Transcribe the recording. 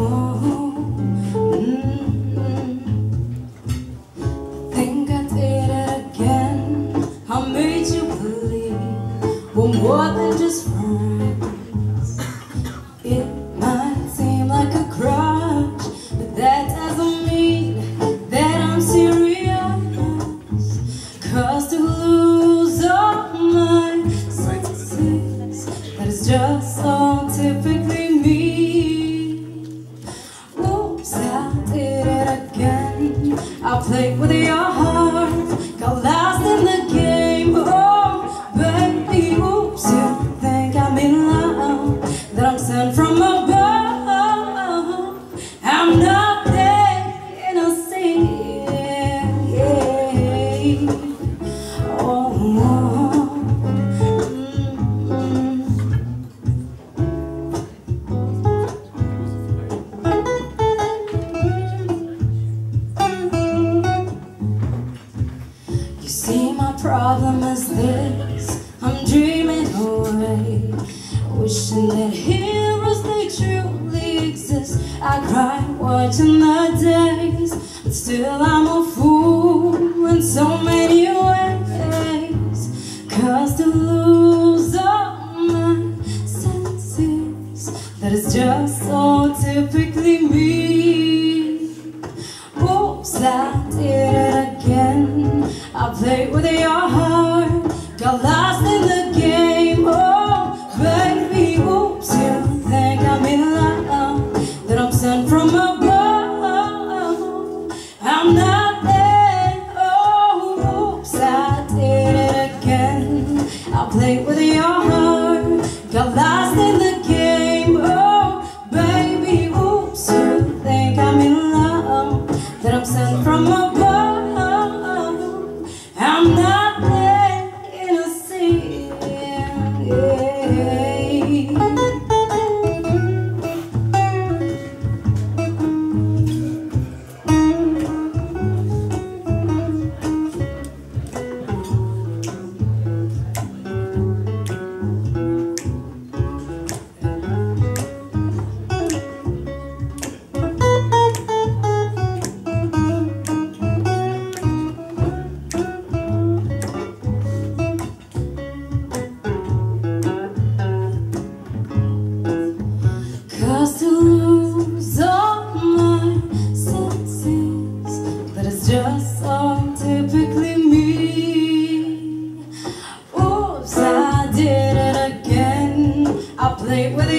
i Think I did it again. I made you believe. One more problem is this I'm dreaming away, wishing that heroes they truly exist. I cry watching the days, but still I'm a fool in so many got lost in the game. Oh, baby, oops, you think I'm in love, that I'm sent from above. I'm not there. Oh, oops, I did it again. I played with your typically me. Oops, I did it again. I played with